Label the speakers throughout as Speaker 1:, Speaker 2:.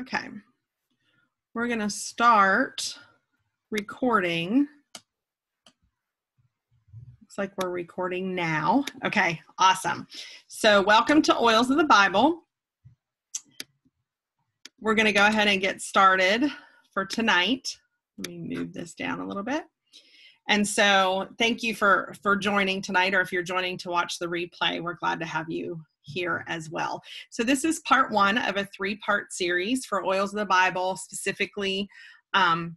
Speaker 1: Okay. We're going to start recording. Looks like we're recording now. Okay, awesome. So, welcome to Oils of the Bible. We're going to go ahead and get started for tonight. Let me move this down a little bit. And so, thank you for for joining tonight or if you're joining to watch the replay, we're glad to have you here as well. So, this is part one of a three part series for Oils of the Bible, specifically um,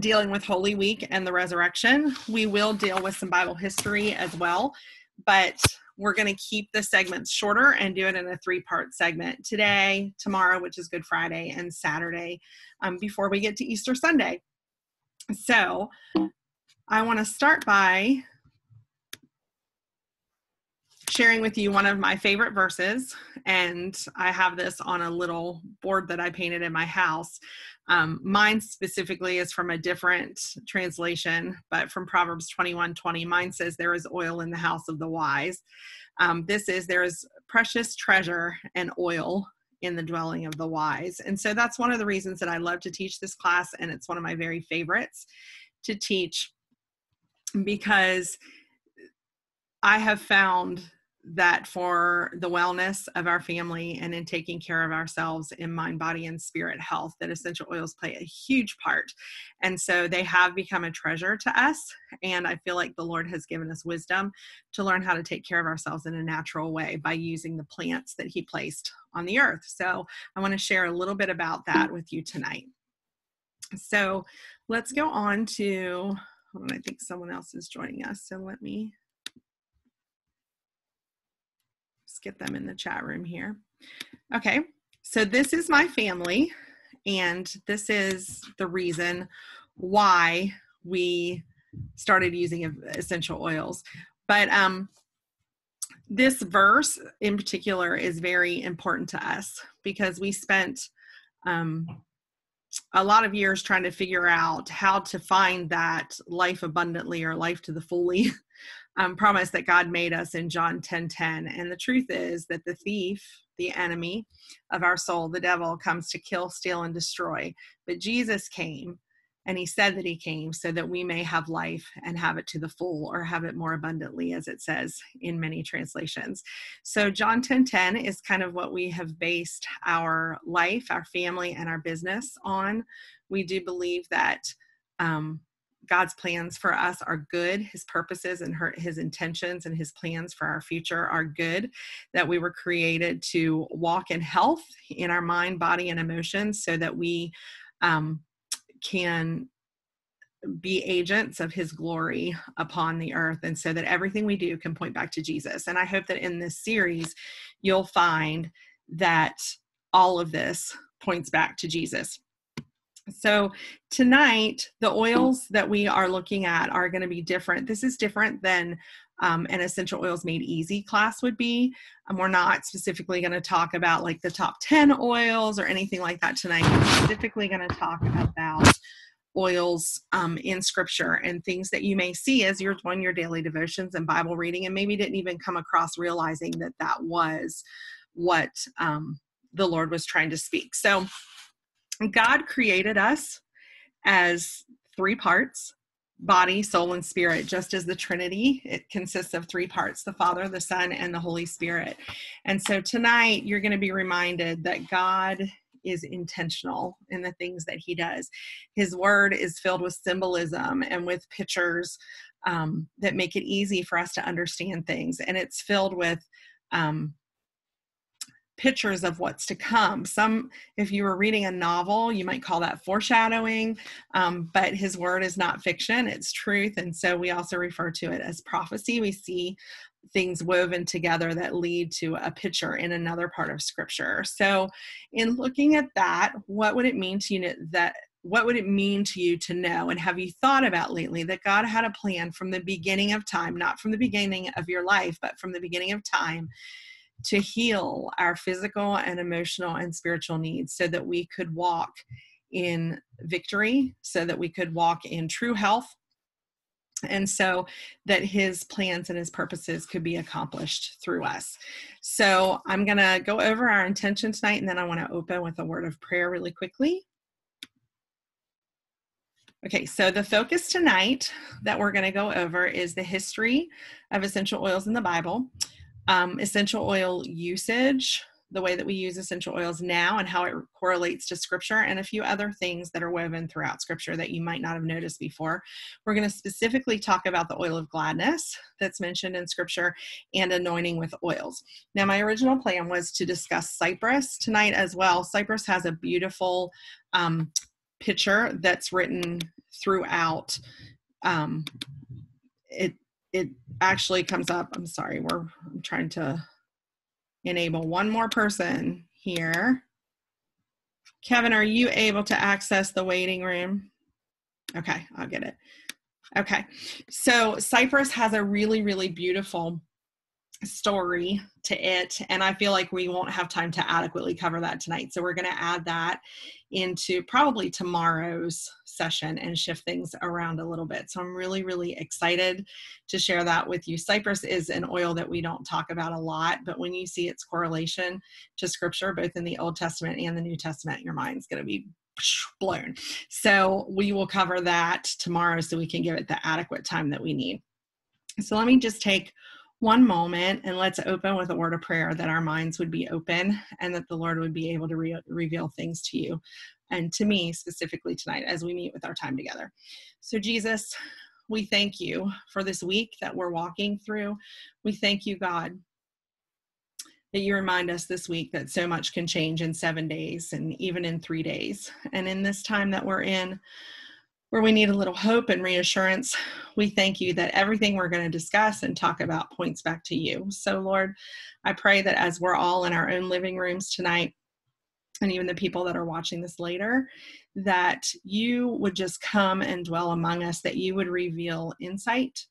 Speaker 1: dealing with Holy Week and the resurrection. We will deal with some Bible history as well, but we're going to keep the segments shorter and do it in a three part segment today, tomorrow, which is Good Friday, and Saturday um, before we get to Easter Sunday. So, I want to start by sharing with you one of my favorite verses, and I have this on a little board that I painted in my house. Um, mine specifically is from a different translation, but from Proverbs 21 20. Mine says, There is oil in the house of the wise. Um, this is, There is precious treasure and oil in the dwelling of the wise. And so that's one of the reasons that I love to teach this class, and it's one of my very favorites to teach because I have found that for the wellness of our family and in taking care of ourselves in mind body and spirit health that essential oils play a huge part. And so they have become a treasure to us and i feel like the lord has given us wisdom to learn how to take care of ourselves in a natural way by using the plants that he placed on the earth. So i want to share a little bit about that with you tonight. So let's go on to oh, hold i think someone else is joining us so let me get them in the chat room here. Okay, so this is my family, and this is the reason why we started using essential oils. But um, this verse in particular is very important to us because we spent um, a lot of years trying to figure out how to find that life abundantly or life to the fully um, promise that God made us in John 10 10. And the truth is that the thief, the enemy of our soul, the devil, comes to kill, steal, and destroy. But Jesus came and he said that he came so that we may have life and have it to the full or have it more abundantly as it says in many translations so john 10 10 is kind of what we have based our life our family and our business on we do believe that um, God's plans for us are good. His purposes and her, his intentions and his plans for our future are good. That we were created to walk in health in our mind, body, and emotions so that we um, can be agents of his glory upon the earth and so that everything we do can point back to Jesus. And I hope that in this series, you'll find that all of this points back to Jesus. So tonight, the oils that we are looking at are going to be different. This is different than um, an essential oils made easy class would be. Um, we're not specifically going to talk about like the top 10 oils or anything like that tonight. We're specifically going to talk about oils um, in scripture and things that you may see as you're doing your daily devotions and Bible reading, and maybe didn't even come across realizing that that was what um, the Lord was trying to speak. So, God created us as three parts body, soul, and spirit, just as the Trinity. It consists of three parts the Father, the Son, and the Holy Spirit. And so tonight, you're going to be reminded that God is intentional in the things that He does. His word is filled with symbolism and with pictures um, that make it easy for us to understand things. And it's filled with um, pictures of what's to come. Some, if you were reading a novel, you might call that foreshadowing, um, but his word is not fiction, it's truth. And so we also refer to it as prophecy. We see things woven together that lead to a picture in another part of scripture. So, in looking at that, what would it mean to you that? What would it mean to you to know? And have you thought about lately that God had a plan from the beginning of time, not from the beginning of your life, but from the beginning of time, to heal our physical and emotional and spiritual needs so that we could walk in victory, so that we could walk in true health, and so that his plans and his purposes could be accomplished through us. So I'm going to go over our intention tonight and then I want to open with a word of prayer really quickly. Okay, so the focus tonight that we're going to go over is the history of essential oils in the Bible, um, essential oil usage, the way that we use essential oils now and how it correlates to scripture and a few other things that are woven throughout scripture that you might not have noticed before. We're going to specifically talk about the oil of gladness that's mentioned in scripture and anointing with oils. Now, my original plan was to discuss cypress tonight as well. Cypress has a beautiful um, picture that's written throughout. Um, it it actually comes up. I'm sorry, we're trying to enable one more person here. Kevin, are you able to access the waiting room? Okay, I'll get it. Okay, so Cypress has a really, really beautiful story to it and i feel like we won't have time to adequately cover that tonight. So we're going to add that into probably tomorrow's session and shift things around a little bit. So i'm really really excited to share that with you. Cypress is an oil that we don't talk about a lot but when you see its correlation to scripture both in the old testament and the new testament your mind's going to be blown. So we will cover that tomorrow so we can give it the adequate time that we need. So let me just take one moment and let's open with a word of prayer that our minds would be open and that the Lord would be able to re- reveal things to you and to me specifically tonight as we meet with our time together. So, Jesus, we thank you for this week that we're walking through. We thank you, God, that you remind us this week that so much can change in seven days and even in three days. And in this time that we're in, where we need a little hope and reassurance, we thank you that everything we're going to discuss and talk about points back to you. So, Lord, I pray that as we're all in our own living rooms tonight, and even the people that are watching this later, that you would just come and dwell among us, that you would reveal insight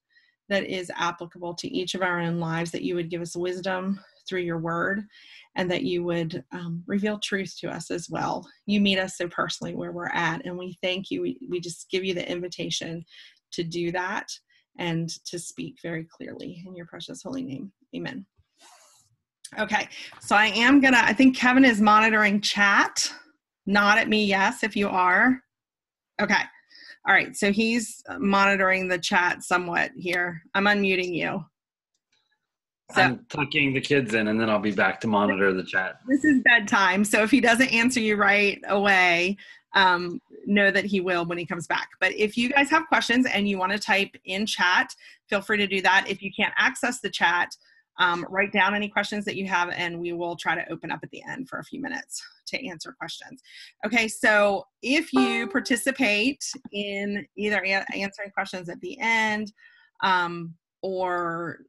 Speaker 1: that is applicable to each of our own lives, that you would give us wisdom through your word, and that you would um, reveal truth to us as well. You meet us so personally where we're at, and we thank you. We, we just give you the invitation to do that and to speak very clearly in your precious holy name. Amen. Okay, so I am gonna, I think Kevin is monitoring chat. Nod at me, yes, if you are. Okay. All right, so he's monitoring the chat somewhat here. I'm unmuting you.
Speaker 2: So, I'm tucking the kids in and then I'll be back to monitor the chat.
Speaker 1: This is bedtime. So if he doesn't answer you right away, um, know that he will when he comes back. But if you guys have questions and you want to type in chat, feel free to do that. If you can't access the chat, um, write down any questions that you have and we will try to open up at the end for a few minutes to answer questions. Okay, so if you participate in either answering questions at the end um, or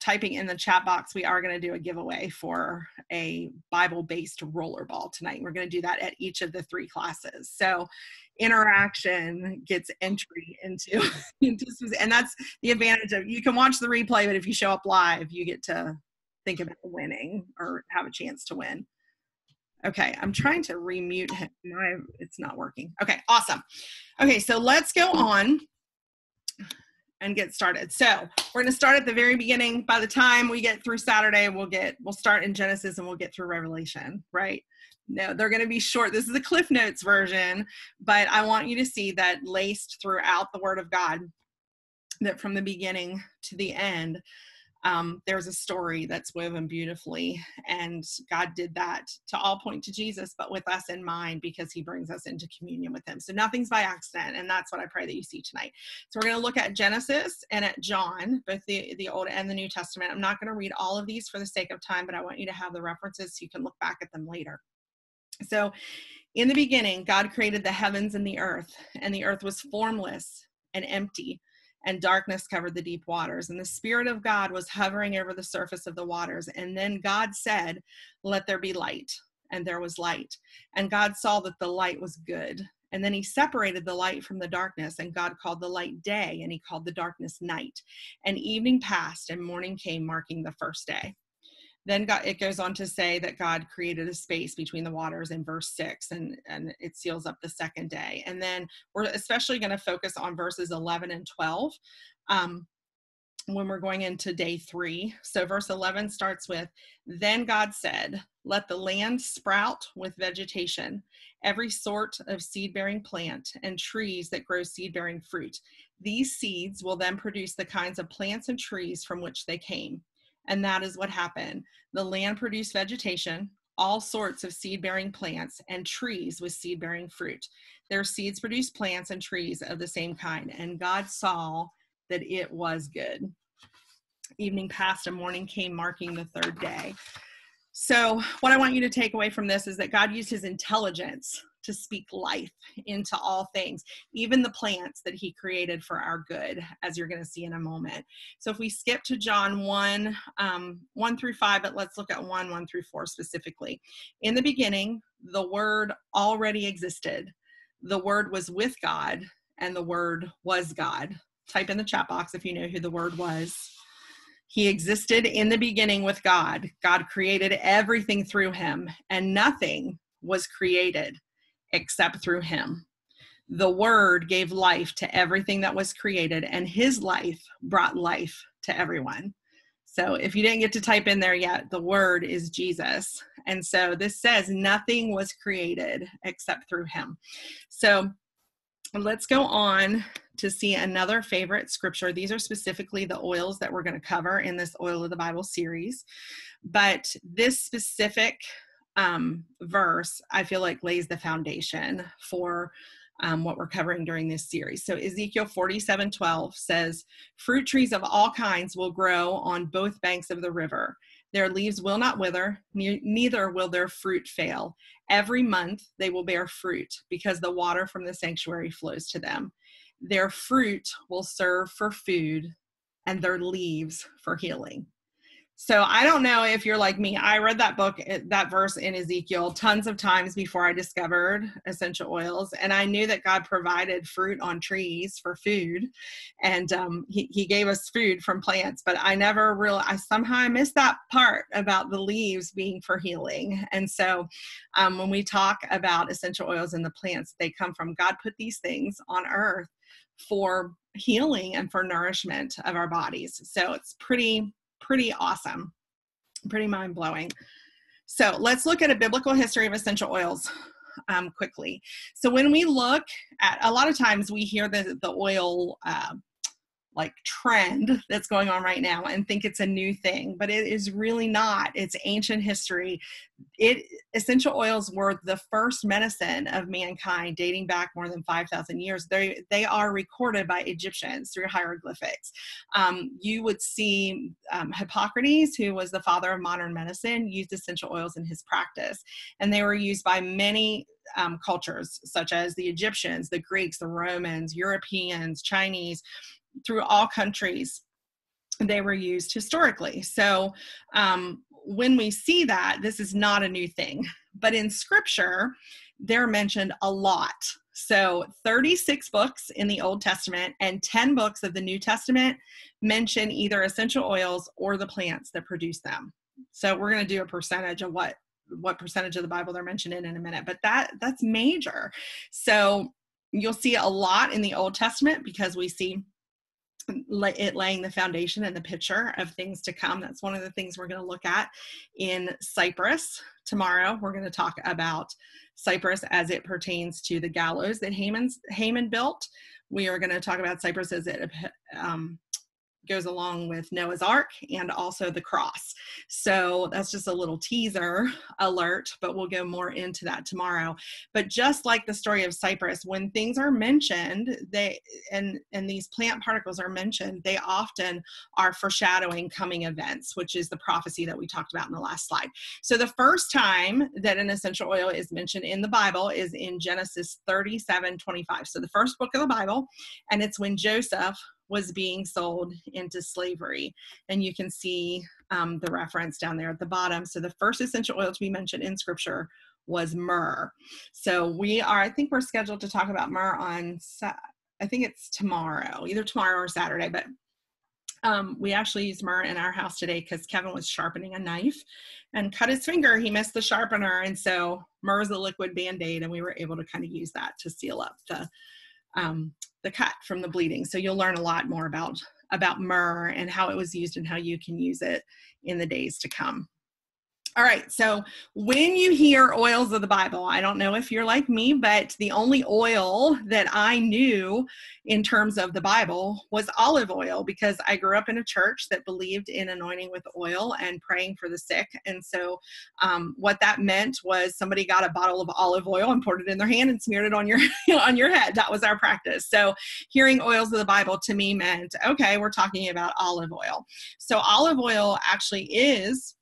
Speaker 1: typing in the chat box, we are going to do a giveaway for a Bible based rollerball tonight. We're going to do that at each of the three classes. So interaction gets entry into, into and that's the advantage of you can watch the replay, but if you show up live, you get to think about winning or have a chance to win. Okay, I'm trying to remute him. My, it's not working. Okay, awesome. Okay, so let's go on and get started. So we're going to start at the very beginning. By the time we get through Saturday, we'll get we'll start in Genesis and we'll get through Revelation, right? No, they're going to be short. This is the Cliff Notes version, but I want you to see that laced throughout the Word of God, that from the beginning to the end, um, there's a story that's woven beautifully. And God did that to all point to Jesus, but with us in mind because he brings us into communion with him. So nothing's by accident. And that's what I pray that you see tonight. So we're going to look at Genesis and at John, both the, the Old and the New Testament. I'm not going to read all of these for the sake of time, but I want you to have the references so you can look back at them later. So in the beginning, God created the heavens and the earth, and the earth was formless and empty and darkness covered the deep waters. And the Spirit of God was hovering over the surface of the waters. And then God said, Let there be light. And there was light. And God saw that the light was good. And then he separated the light from the darkness, and God called the light day, and he called the darkness night. And evening passed, and morning came, marking the first day. Then God, it goes on to say that God created a space between the waters in verse six, and and it seals up the second day. And then we're especially going to focus on verses 11 and 12. Um, when we're going into day three. So, verse 11 starts with Then God said, Let the land sprout with vegetation, every sort of seed bearing plant, and trees that grow seed bearing fruit. These seeds will then produce the kinds of plants and trees from which they came. And that is what happened. The land produced vegetation, all sorts of seed bearing plants, and trees with seed bearing fruit. Their seeds produced plants and trees of the same kind. And God saw that it was good. Evening passed and morning came, marking the third day. So, what I want you to take away from this is that God used his intelligence to speak life into all things, even the plants that he created for our good, as you're going to see in a moment. So if we skip to John 1, um, 1 through 5, but let's look at 1, 1 through 4 specifically. In the beginning, the Word already existed. The Word was with God, and the Word was God. Type in the chat box if you know who the Word was. He existed in the beginning with God. God created everything through him, and nothing was created except through him. The Word gave life to everything that was created, and His life brought life to everyone. So, if you didn't get to type in there yet, the Word is Jesus. And so this says nothing was created except through Him. So, let's go on to see another favorite scripture. These are specifically the oils that we're going to cover in this Oil of the Bible series. But this specific um, verse, I feel like lays the foundation for um, what we're covering during this series. So Ezekiel 47 12 says, Fruit trees of all kinds will grow on both banks of the river. Their leaves will not wither, ne- neither will their fruit fail. Every month they will bear fruit because the water from the sanctuary flows to them. Their fruit will serve for food and their leaves for healing. So I don't know if you're like me. I read that book, that verse in Ezekiel tons of times before I discovered essential oils. And I knew that God provided fruit on trees for food. And um, he, he gave us food from plants. But I never really, I somehow I missed that part about the leaves being for healing. And so um, when we talk about essential oils and the plants, they come from God put these things on earth for healing and for nourishment of our bodies. So it's pretty pretty awesome, pretty mind blowing. So let's look at a biblical history of essential oils um, quickly. So when we look at, a lot of times we hear the, the oil uh, like trend that's going on right now and think it's a new thing but it is really not. It's ancient history. It essential oils were the first medicine of mankind dating back more than 5000 years. They they are recorded by egyptians through hieroglyphics. Um, you would see um, hippocrates who was the father of modern medicine used essential oils in his practice and they were used by many um, cultures such as the egyptians the greeks the romans europeans chinese through all countries they were used historically. So um, when we see that this is not a new thing. But in scripture they're mentioned a lot. So 36 books in the old testament and 10 books of the new testament mention either essential oils or the plants that produce them. So we're going to do a percentage of what what percentage of the bible they're mentioned in in a minute but that that's major. So you'll see a lot in the old testament because we see it laying the foundation and the picture of things to come. That's one of the things we're going to look at in Cypress tomorrow. We're going to talk about Cypress as it pertains to the gallows that Haman's, Haman built. We are going to talk about Cypress as it um, goes along with Noah's Ark and also the cross. So that's just a little teaser alert, but we'll go more into that tomorrow. But just like the story of Cypress, when things are mentioned, they and and these plant particles are mentioned, they often are foreshadowing coming events, which is the prophecy that we talked about in the last slide. So the first time that an essential oil is mentioned in the Bible is in Genesis 37, 25. So the first book of the Bible, and it's when Joseph was being sold into slavery. And you can see um, the reference down there at the bottom. So the first essential oil to be mentioned in scripture was myrrh. So we are, I think we're scheduled to talk about myrrh on, I think it's tomorrow, either tomorrow or Saturday, but Um, we actually use myrrh in our house today because Kevin was sharpening a knife and cut his finger. He missed the sharpener, and so myrrh is a liquid band aid, and we were able to kind of use that to seal up the um, the cut from the bleeding. So you'll learn a lot more about about myrrh and how it was used and how you can use it in the days to come. All right, so when you hear oils of the Bible, I don't know if you're like me, but the only oil that I knew in terms of the Bible was olive oil because I grew up in a church that believed in anointing with oil and praying for the sick. And so, um, what that meant was somebody got a bottle of olive oil and poured it in their hand and smeared it on your on your head. That was our practice. So, hearing oils of the Bible to me meant okay, we're talking about olive oil. So, olive oil actually is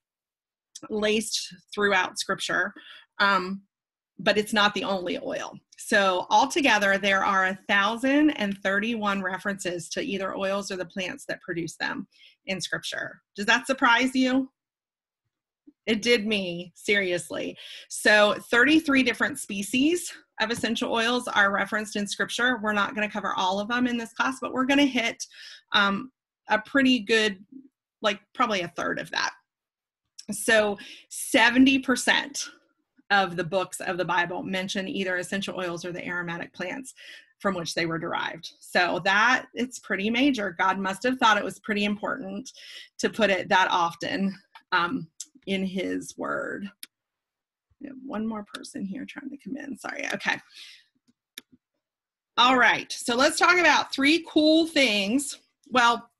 Speaker 1: laced throughout scripture um, but it's not the only oil. So altogether there are a thousand and 31 references to either oils or the plants that produce them in scripture. Does that surprise you? It did me seriously. So 33 different species of essential oils are referenced in scripture. We're not going to cover all of them in this class but we're going to hit um, a pretty good like probably a third of that so 70% of the books of the Bible mention either essential oils or the aromatic plants from which they were derived. So that it's pretty major. God must have thought it was pretty important to put it that often um, in His Word. one more person here trying to come in. Sorry. Okay. All right. So let's talk about three cool things. Well,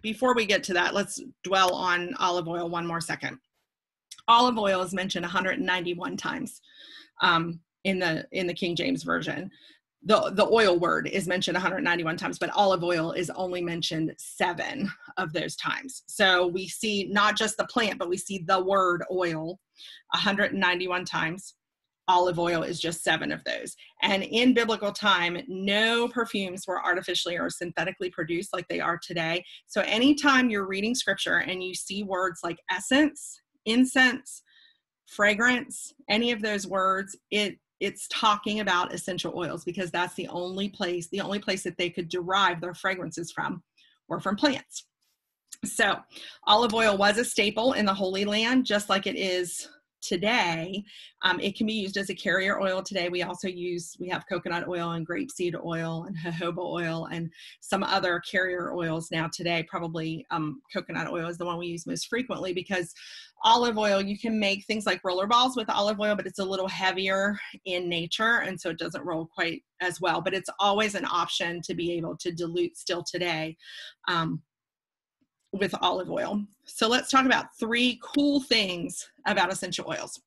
Speaker 1: before we get to that, let's dwell on olive oil one more second olive oil is mentioned 191 times um, in the in the King James version. The the oil word is mentioned 191 times, but olive oil is only mentioned seven of those times. So we see not just the plant, but we see the word oil 191 times. Olive oil is just seven of those. And in biblical time, no perfumes were artificially or synthetically produced like they are today. So anytime you're reading scripture and you see words like essence incense, fragrance, any of those words, it it's talking about essential oils because that's the only place, the only place that they could derive their fragrances from were from plants. So, olive oil was a staple in the Holy Land, just like it is today. Um, it can be used as a carrier oil today. We also use, we have coconut oil and grapeseed oil and jojoba oil and some other carrier oils now today. Probably um, coconut oil is the one we use most frequently because olive oil, you can make things like roller balls with olive oil, but it's a little heavier in nature and so it doesn't roll quite as well. But it's always an option to be able to dilute still today. Um, with olive oil. So let's talk about three cool things about essential oils.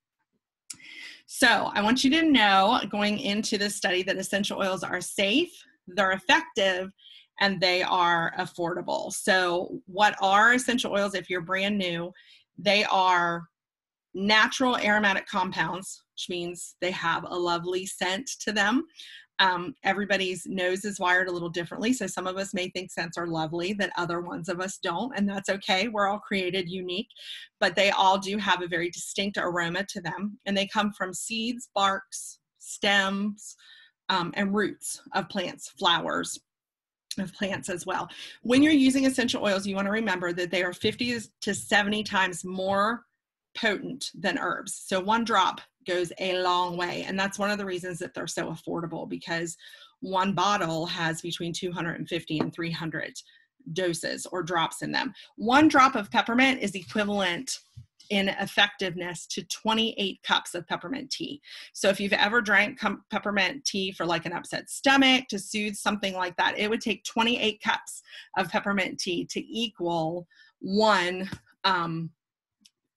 Speaker 1: So I want you to know going into this study that essential oils are safe, they're effective, and they are affordable. So, what are essential oils if you're brand new? They are natural aromatic compounds, which means they have a lovely scent to them. Um, everybody's nose is wired a little differently. So some of us may think scents are lovely that other ones of us don't, and that's okay. We're all created unique, but they all do have a very distinct aroma to them. And they come from seeds, barks, stems, um, and roots of plants, flowers, of plants as well. When you're using essential oils, you want to remember that they are 50 to 70 times more potent than herbs. So one drop goes a long way. And that's one of the reasons that they're so affordable because one bottle has between 250 and 300 doses or drops in them. One drop of peppermint is equivalent in effectiveness to 28 cups of peppermint tea. So if you've ever drank com- peppermint tea for like an upset stomach to soothe something like that, it would take 28 cups of peppermint tea to equal one um,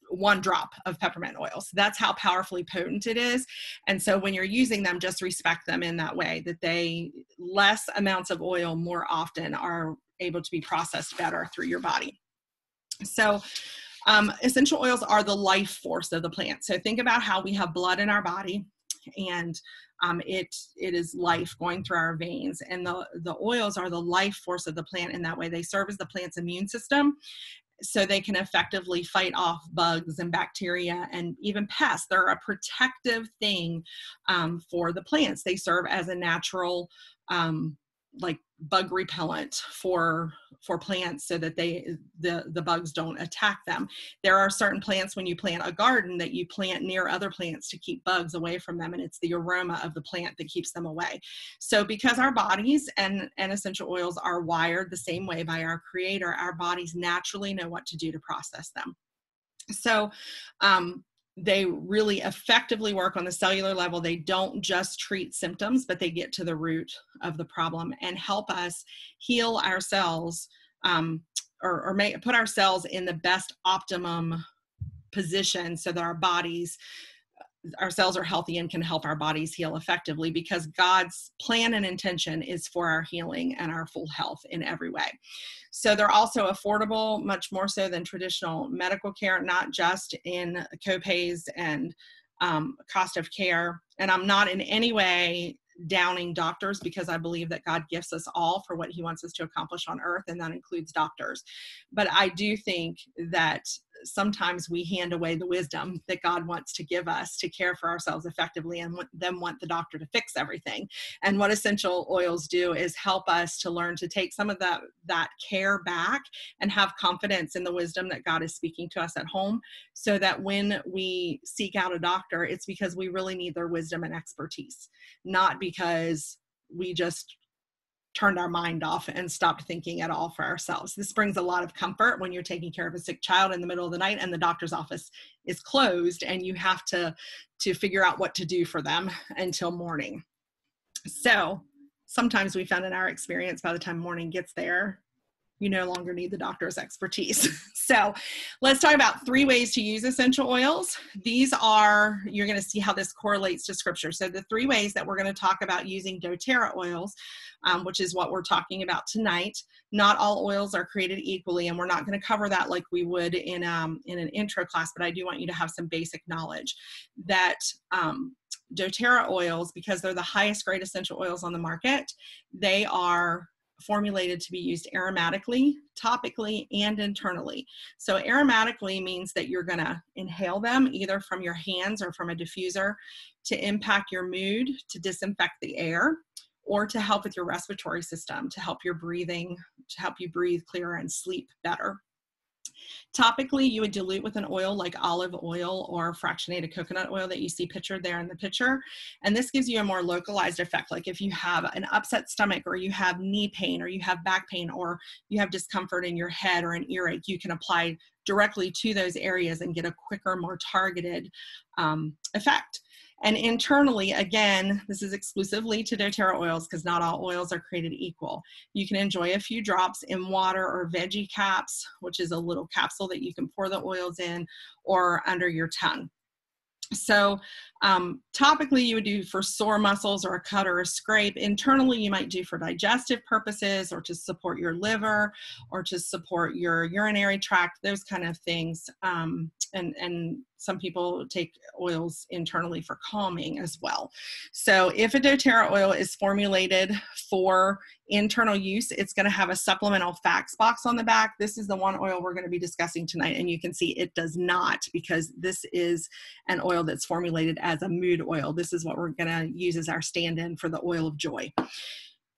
Speaker 1: one drop of peppermint oil. So that's how powerfully potent it is. And so when you're using them, just respect them in that way that they less amounts of oil more often are able to be processed better through your body. So um, essential oils are the life force of the plant. So think about how we have blood in our body and um, it it is life going through our veins and the the oils are the life force of the plant in that way they serve as the plant's immune system so they can effectively fight off bugs and bacteria and even pests. They're a protective thing um, for the plants. They serve as a natural um, like bug repellent for for plants so that they the the bugs don't attack them. There are certain plants when you plant a garden that you plant near other plants to keep bugs away from them and it's the aroma of the plant that keeps them away. So because our bodies and and essential oils are wired the same way by our creator our bodies naturally know what to do to process them. So um, they really effectively work on the cellular level. They don't just treat symptoms, but they get to the root of the problem and help us heal ourselves um, or, or put ourselves in the best optimum position so that our bodies our cells are healthy and can help our bodies heal effectively because God's plan and intention is for our healing and our full health in every way. So they're also affordable, much more so than traditional medical care, not just in copays and um, cost of care. And I'm not in any way downing doctors because I believe that God gifts us all for what He wants us to accomplish on earth, and that includes doctors. But I do think that sometimes we hand away the wisdom that God wants to give us to care for ourselves effectively and then want the doctor to fix everything. And what essential oils do is help us to learn to take some of that that care back and have confidence in the wisdom that God is speaking to us at home so that when we seek out a doctor it's because we really need their wisdom and expertise, not because we just turned our mind off and stopped thinking at all for ourselves. This brings a lot of comfort when you're taking care of a sick child in the middle of the night and the doctor's office is closed and you have to to figure out what to do for them until morning. So, sometimes we found in our experience by the time morning gets there, you no longer need the doctor's expertise. so let's talk about three ways to use essential oils. These are, you're going to see how this correlates to scripture. So the three ways that we're going to talk about using doTERRA oils, um, which is what we're talking about tonight. Not all oils are created equally, and we're not going to cover that like we would in, um, in an intro class, but I do want you to have some basic knowledge that um, doTERRA oils, because they're the highest grade essential oils on the market, they are formulated to be used aromatically, topically, and internally. So, aromatically means that you're going to inhale them either from your hands or from a diffuser to impact your mood, to disinfect the air, or to help with your respiratory system, to help your breathing, to help you breathe clearer and sleep better. Topically, you would dilute with an oil like olive oil or fractionated coconut oil that you see pictured there in the picture. And this gives you a more localized effect. Like if you have an upset stomach or you have knee pain or you have back pain or you have discomfort in your head or an earache, you can apply directly to those areas and get a quicker, more targeted um, effect. And internally, again, this is exclusively to doTERRA oils because not all oils are created equal. You can enjoy a few drops in water or veggie caps, which is a little capsule that you can pour the oils in, or under your tongue. So um, topically you would do for sore muscles or a cut or a scrape. Internally you might do for digestive purposes or to support your liver or to support your urinary tract, those kind of things. Um, and, and some people take oils internally for calming as well. So if a doTERRA oil is formulated for internal use, it's going to have a supplemental facts box on the back. This is the one oil we're going to be discussing tonight, and you can see it does not because this is an oil that's formulated as a mood oil. This is what we're going to use as our stand-in for the oil of joy.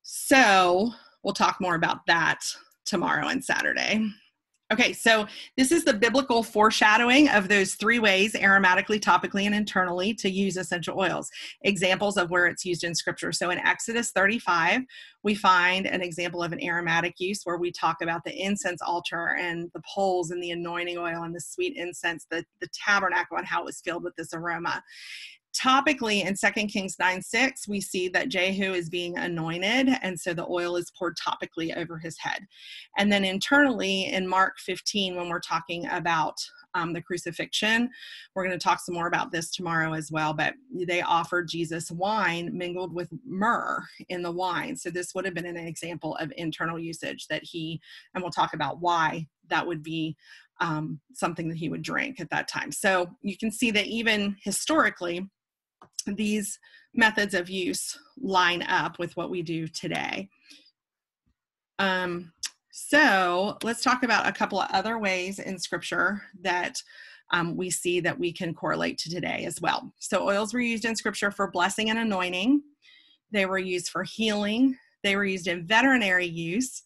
Speaker 1: So we'll talk more about that tomorrow and Saturday. Okay, so this is the biblical foreshadowing of those three ways aromatically, topically, and internally to use essential oils. Examples of where it's used in scripture. So in Exodus 35, we find an example of an aromatic use where we talk about the incense altar and the poles and the anointing oil and the sweet incense, the, the tabernacle, and how it was filled with this aroma topically in 2 Kings 9 6, we see that Jehu is being anointed, and so the oil is poured topically over his head. And then internally in Mark 15, when we're talking about um, the crucifixion, we're going to talk some more about this tomorrow as well, but they offered Jesus wine mingled with myrrh in the wine. So this would have been an example of internal usage that he, and we'll talk about why that would be um, something that he would drink at that time. So you can see that even historically, these methods of use line up with what we do today. Um, so let's talk about a couple of other ways in scripture that um, we see that we can correlate to today as well. So oils were used in scripture for blessing and anointing. They were used for healing. They were used in veterinary use.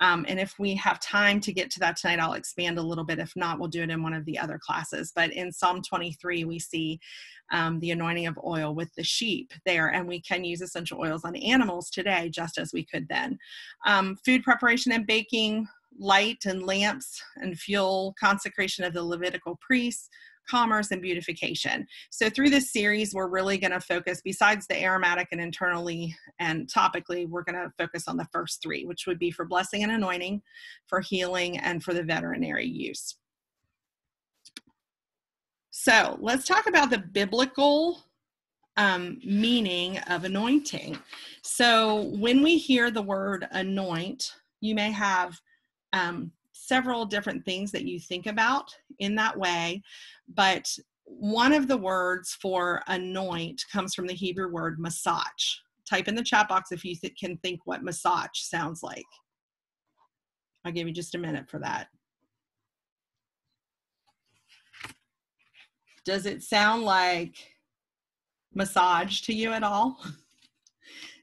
Speaker 1: Um, and if we have time to get to that tonight, I'll expand a little bit. If not, we'll do it in one of the other classes. But in Psalm 23, we see um, the anointing of oil with the sheep there, and we can use essential oils on animals today, just as we could then. Um, food preparation and baking, light and lamps and fuel, consecration of the Levitical priests, commerce and beautification. So through this series, we're really going to focus, besides the aromatic and internally and topically, we're going to focus on the first three, which would be for blessing and anointing, for healing, and for the veterinary use. So let's talk about the biblical um, meaning of anointing. So when we hear the word anoint, you may have um, several different things that you think about in that way, but one of the words for anoint comes from the Hebrew word mashach. Type in the chat box if you th- can think what massage sounds like. I'll give you just a minute for that. Does it sound like massage to you at all?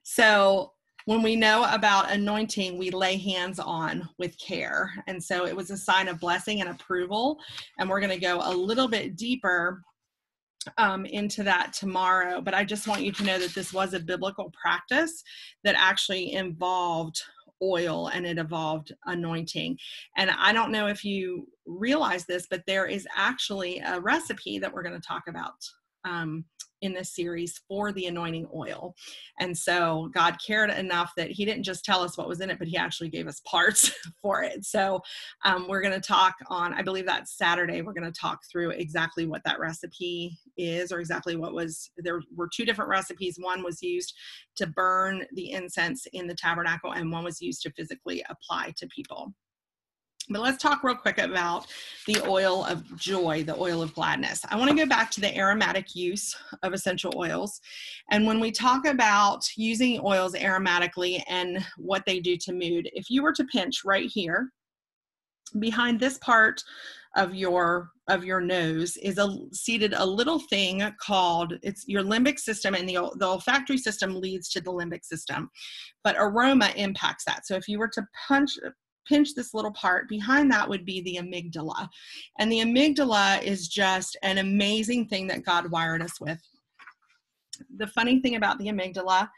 Speaker 1: So, when we know about anointing, we lay hands on with care. And so it was a sign of blessing and approval. And we're going to go a little bit deeper um, into that tomorrow. But I just want you to know that this was a biblical practice that actually involved oil and it involved anointing. And I don't know if you realize this, but there is actually a recipe that we're going to talk about um, in this series for the anointing oil. And so God cared enough that He didn't just tell us what was in it, but He actually gave us parts for it. So um, we're going to talk on, I believe that's Saturday, we're going to talk through exactly what that recipe is or exactly what was. There were two different recipes. One was used to burn the incense in the tabernacle, and one was used to physically apply to people. But let's talk real quick about the oil of joy, the oil of gladness. I want to go back to the aromatic use of essential oils. And when we talk about using oils aromatically and what they do to mood, if you were to pinch right here, behind this part of your of your nose is a seated a little thing called it's your limbic system and the, the olfactory system leads to the limbic system but aroma impacts that so if you were to punch pinch this little part. Behind that would be the amygdala. And the amygdala is just an amazing thing that God wired us with. The funny thing about the amygdala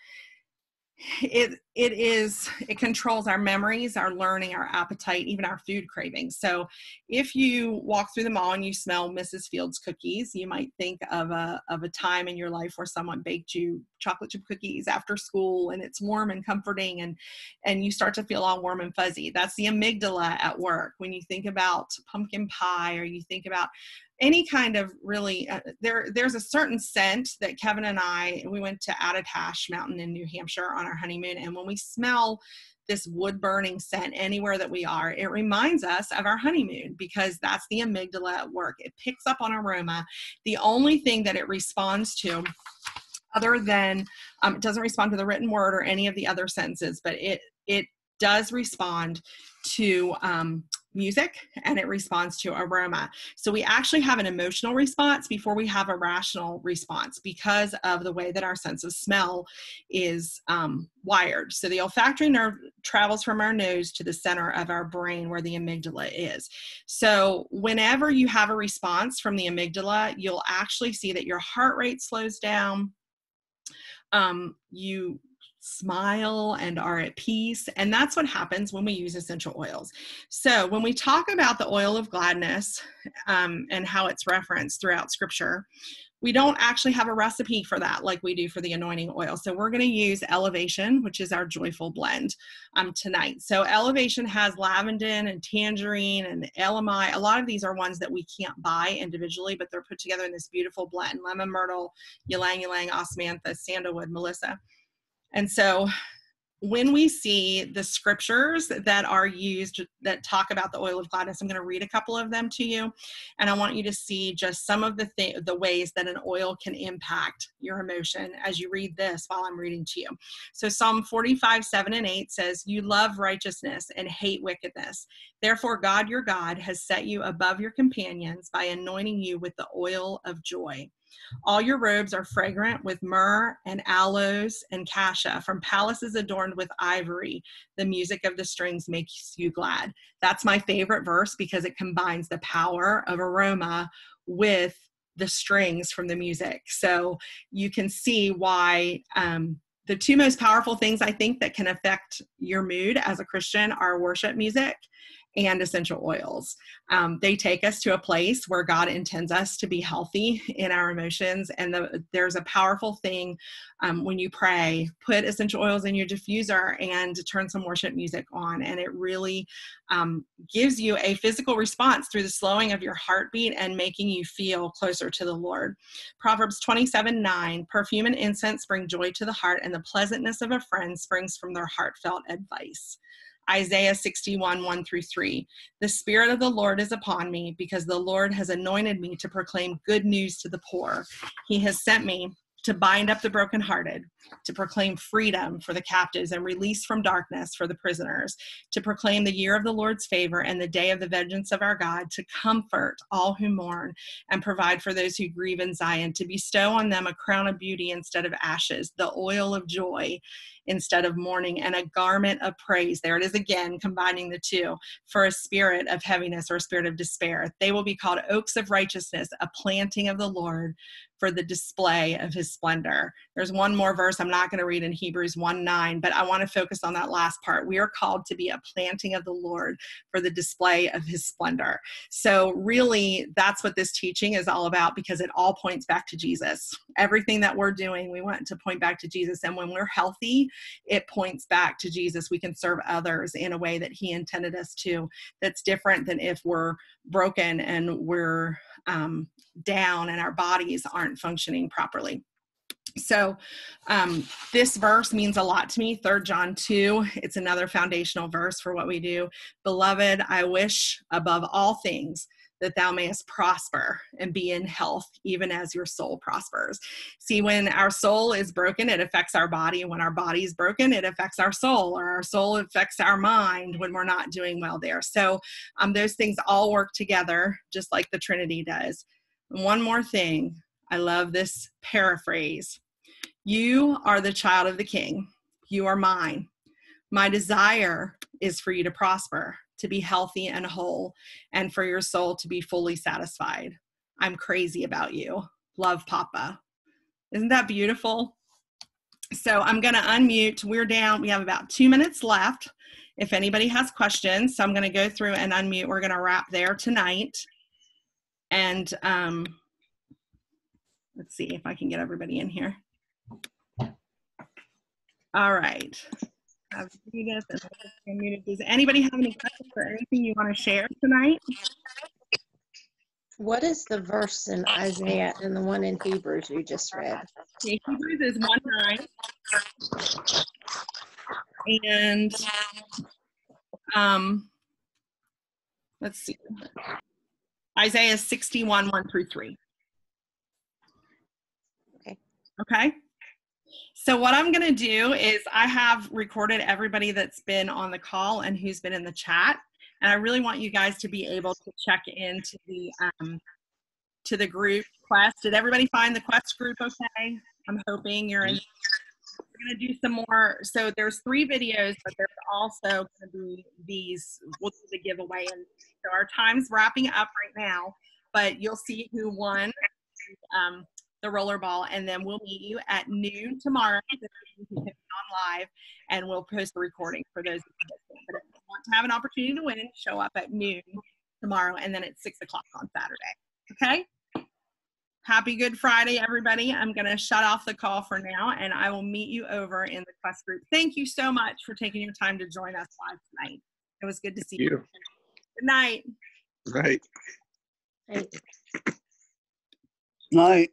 Speaker 1: it it is it controls our memories our learning our appetite even our food cravings. So if you walk through the mall and you smell mrs fields cookies you might think of a of a time in your life where someone baked you chocolate chip cookies after school and it's warm and comforting and and you start to feel all warm and fuzzy. That's the amygdala at work. When you think about pumpkin pie or you think about any kind of really uh, there there's a certain scent that kevin and i we went to attitash mountain in new hampshire on our honeymoon and when we smell this wood burning scent anywhere that we are it reminds us of our honeymoon because that's the amygdala at work. It picks up on aroma. The only thing that it responds to other than um, it doesn't respond to the written word or any of the other senses but it it does respond to um, music and it responds to aroma. So we actually have an emotional response before we have a rational response because of the way that our sense of smell is um, wired. So the olfactory nerve travels from our nose to the center of our brain where the amygdala is. So whenever you have a response from the amygdala, you'll actually see that your heart rate slows down. Um, you smile and are at peace. And that's what happens when we use essential oils. So, when we talk about the oil of gladness um, and how it's referenced throughout scripture, we don't actually have a recipe for that like we do for the anointing oil. So we're going to use Elevation, which is our joyful blend um, tonight. So Elevation has lavender and tangerine and elemi. A lot of these are ones that we can't buy individually, but they're put together in this beautiful blend. Lemon myrtle, ylang ylang, osmanthus, sandalwood, melissa. And so when we see the scriptures that are used that talk about the oil of gladness, I'm going to read a couple of them to you, and I want you to see just some of the th- the ways that an oil can impact your emotion as you read this while I'm reading to you. So Psalm 45, 7 and 8 says, "You love righteousness and hate wickedness. Therefore, God your God has set you above your companions by anointing you with the oil of joy." All your robes are fragrant with myrrh and aloes and cassia from palaces adorned with ivory. The music of the strings makes you glad. That's my favorite verse because it combines the power of aroma with the strings from the music. So you can see why um, the two most powerful things I think that can affect your mood as a Christian are worship music and essential oils. Um, they take us to a place where God intends us to be healthy in our emotions. And the, there's a powerful thing um, when you pray, put essential oils in your diffuser and turn some worship music on. And it really um, gives you a physical response through the slowing of your heartbeat and making you feel closer to the Lord. Proverbs 27 9 Perfume and incense bring joy to the heart, and the pleasantness of a friend springs from their heartfelt advice. Isaiah 61, 1 through 3. The Spirit of the Lord is upon me because the Lord has anointed me to proclaim good news to the poor. He has sent me to bind up the brokenhearted, to proclaim freedom for the captives and release from darkness for the prisoners, to proclaim the year of the Lord's favor and the day of the vengeance of our God, to comfort all who mourn and provide for those who grieve in Zion, to bestow on them a crown of beauty instead of ashes, the oil of joy instead of mourning, and a garment of praise. There it is again, combining the two for a spirit of heaviness or a spirit of despair. They will be called oaks of righteousness, a planting of the Lord for the display of his splendor. There's one more verse I'm not going to read in Hebrews 1 9, but I want to focus on that last part. We are called to be a planting of the Lord for the display of his splendor. So, really, that's what this teaching is all about because it all points back to Jesus. Everything that we're doing, we want to point back to Jesus. And when we're healthy, it points back to Jesus. We can serve others in a way that he intended us to, that's different than if we're broken and we're um, down and our bodies aren't functioning properly. So um, this verse means a lot to me. Third john 2 it's another foundational verse for what we do. Beloved i wish above all things that thou mayest prosper and be in health, even as your soul prospers. See, when our soul is broken, it affects our body. When our body is broken, it affects our soul, or our soul affects our mind when we're not doing well there. So, um, those things all work together, just like the Trinity does. One more thing I love this paraphrase You are the child of the king, you are mine. My desire is for you to prosper to be healthy and whole, and for your soul to be fully satisfied. I'm crazy about you. Love, Papa. Isn't that beautiful? So I'm going to unmute. We're down. We have about two minutes left. If anybody has questions, so I'm going to go through and unmute. We're going to wrap there tonight. And um, let's see if I can get everybody in here. All right have Judith and Does anybody have any questions or anything you want to share tonight?
Speaker 3: What is the verse in Isaiah and the one in Hebrews you just read?
Speaker 1: Okay, Hebrews is 1 9. And um, let's see. Isaiah 61 1 through 3.
Speaker 3: Okay.
Speaker 1: Okay. So, what I'm going to do is, I have recorded everybody that's been on the call and who's been in the chat. And I really want you guys to be able to check into the um, to the group quest. Did everybody find the quest group okay? I'm hoping you're in. We're going to do some more. So there's three videos, but there's also going to be these. We'll do the giveaway, and so our time's wrapping up right now. But you'll see who won. Um, the rollerball, and then we'll meet you at noon tomorrow. on live, and we'll post the recording for those. But if you want to have an opportunity to win, show up at noon tomorrow, and then at six o'clock on Saturday. Okay. Happy Good Friday, everybody. I'm going to shut off the call for now, and I will meet you over in the Quest group. Thank you so much for taking your time to join us live tonight. It was good to see you. you. Good night.
Speaker 4: Right.
Speaker 3: Night.
Speaker 4: Night.